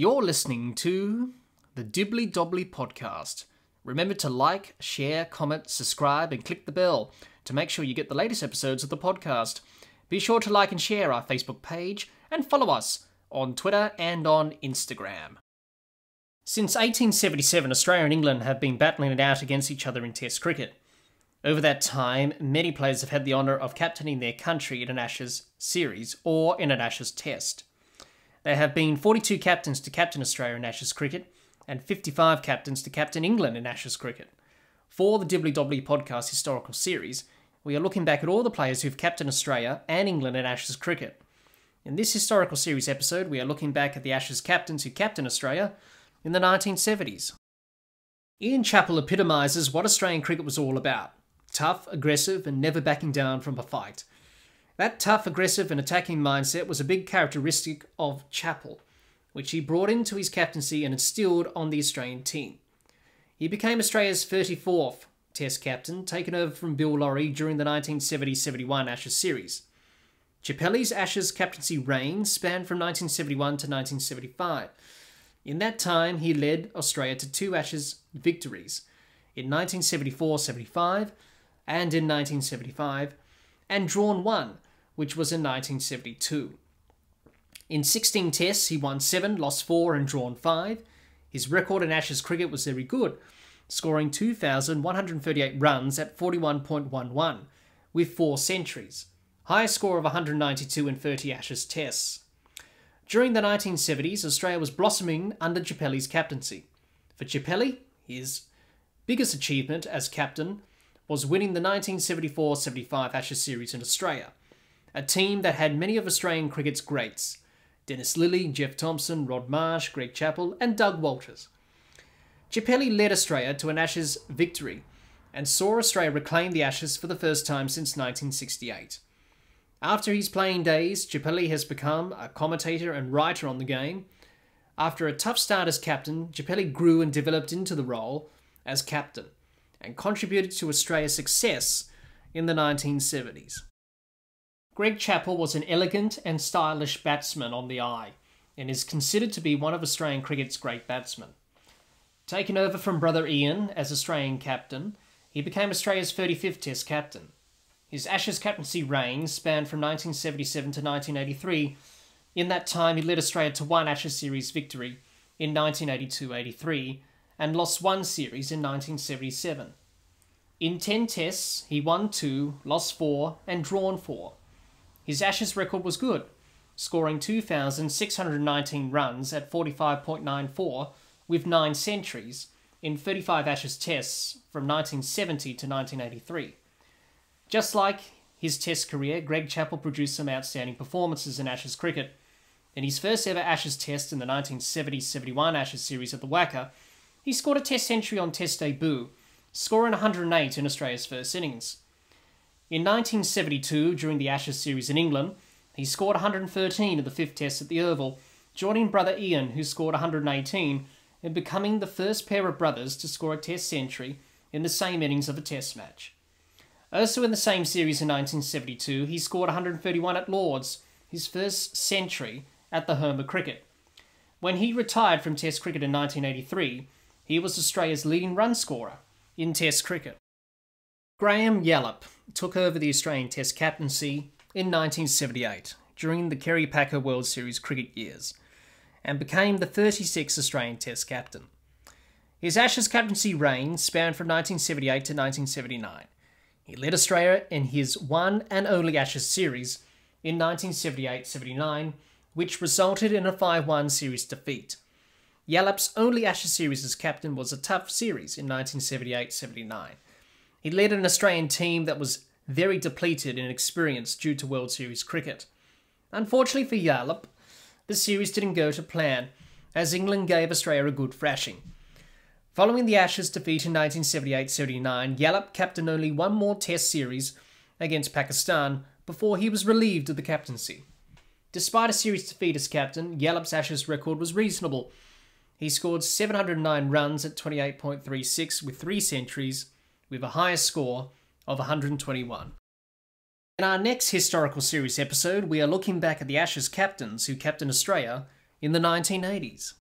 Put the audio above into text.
You're listening to the Dibbly Dobbly podcast. Remember to like, share, comment, subscribe, and click the bell to make sure you get the latest episodes of the podcast. Be sure to like and share our Facebook page and follow us on Twitter and on Instagram. Since 1877, Australia and England have been battling it out against each other in Test cricket. Over that time, many players have had the honour of captaining their country in an Ashes series or in an Ashes test. There have been 42 captains to captain Australia in Ashes cricket and 55 captains to captain England in Ashes cricket. For the Dibbly Dobbly podcast historical series, we are looking back at all the players who've captained Australia and England in Ashes cricket. In this historical series episode, we are looking back at the Ashes captains who captained Australia in the 1970s. Ian Chappell epitomises what Australian cricket was all about tough, aggressive, and never backing down from a fight. That tough, aggressive, and attacking mindset was a big characteristic of Chappell, which he brought into his captaincy and instilled on the Australian team. He became Australia's 34th Test captain, taken over from Bill Lawry during the 1970 71 Ashes series. Chappelli's Ashes captaincy reign spanned from 1971 to 1975. In that time, he led Australia to two Ashes victories in 1974 75 and in 1975, and drawn one which was in 1972. In 16 tests, he won 7, lost 4, and drawn 5. His record in Ashes cricket was very good, scoring 2,138 runs at 41.11, with 4 centuries, highest score of 192 in 30 Ashes tests. During the 1970s, Australia was blossoming under Chappelli's captaincy. For Chappelli, his biggest achievement as captain was winning the 1974 75 Ashes series in Australia a team that had many of Australian cricket's greats Dennis Lillee, Jeff Thomson, Rod Marsh, Greg Chappell, and Doug Walters. Chappelli led Australia to an Ashes victory and saw Australia reclaim the Ashes for the first time since 1968. After his playing days, Chappelli has become a commentator and writer on the game. After a tough start as captain, Chappelli grew and developed into the role as captain and contributed to Australia's success in the 1970s. Greg Chappell was an elegant and stylish batsman on the eye, and is considered to be one of Australian cricket's great batsmen. Taken over from brother Ian as Australian captain, he became Australia's 35th Test captain. His Ashes captaincy reign spanned from 1977 to 1983. In that time, he led Australia to one Ashes series victory in 1982-83 and lost one series in 1977. In 10 tests, he won 2, lost 4 and drawn 4. His Ashes record was good, scoring 2,619 runs at 45.94 with 9 centuries in 35 Ashes tests from 1970 to 1983. Just like his test career, Greg Chappell produced some outstanding performances in Ashes cricket. In his first ever Ashes test in the 1970-71 Ashes series at the WACA, he scored a test century on test debut, scoring 108 in Australia's first innings. In 1972, during the Ashes series in England, he scored 113 in the fifth test at the Oval, joining brother Ian, who scored 118, and becoming the first pair of brothers to score a test century in the same innings of a test match. Also in the same series in 1972, he scored 131 at Lords, his first century at the home of cricket. When he retired from Test cricket in 1983, he was Australia's leading run scorer in Test cricket. Graham Yallop took over the Australian Test captaincy in 1978 during the Kerry Packer World Series cricket years and became the 36th Australian Test captain. His Ashes captaincy reign spanned from 1978 to 1979. He led Australia in his one and only Ashes series in 1978 79, which resulted in a 5 1 series defeat. Yallop's only Ashes series as captain was a tough series in 1978 79 he led an Australian team that was very depleted in experience due to World Series cricket. Unfortunately for Yallop, the series didn't go to plan, as England gave Australia a good thrashing. Following the Ashes defeat in 1978-79, Yallop captained only one more Test series against Pakistan before he was relieved of the captaincy. Despite a series defeat as captain, Yallop's Ashes record was reasonable. He scored 709 runs at 28.36 with three centuries with a higher score of 121. In our next historical series episode, we are looking back at the Ashes captains who captained Australia in the 1980s.